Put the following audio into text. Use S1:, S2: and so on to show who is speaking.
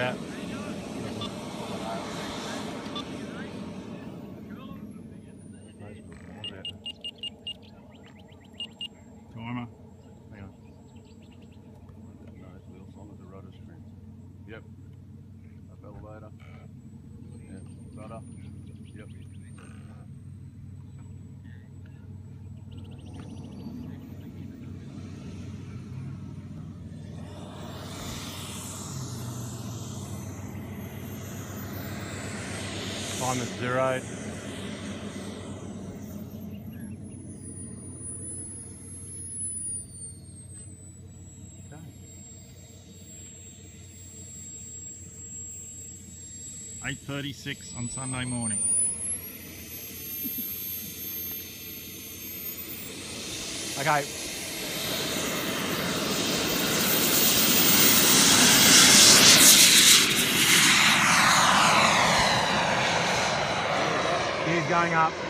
S1: Yeah. Time is zero.
S2: Eight thirty-six on Sunday morning.
S1: Okay. Gears going up.